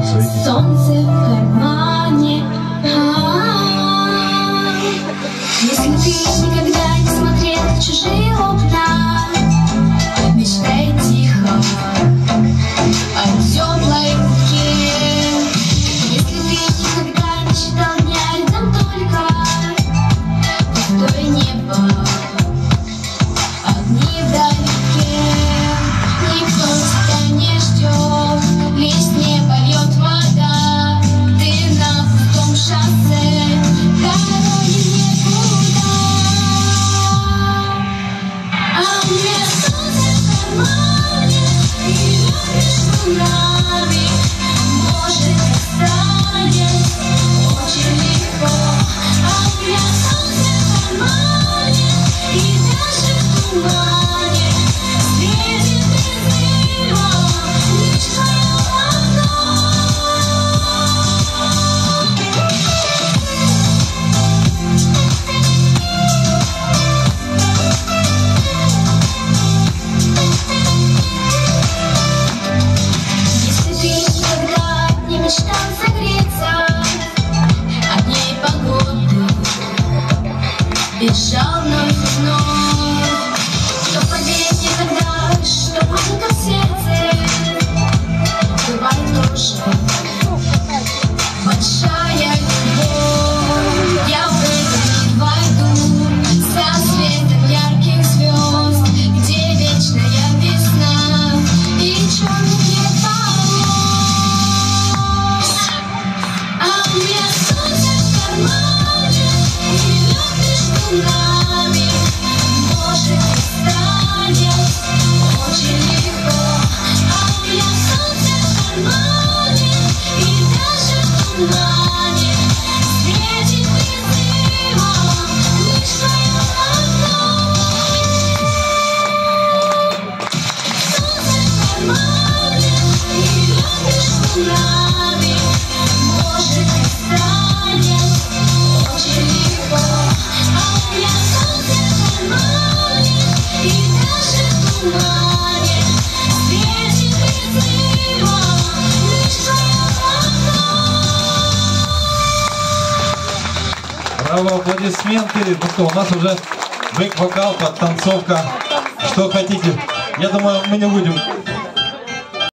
танцуйте. Солнце в кармане, а -а, а. если ты Love. Бежал, но все снова Браво, аплодисменты. Ну что, у нас уже бэк-вокал, подтанцовка. Что хотите. Я думаю, мы не будем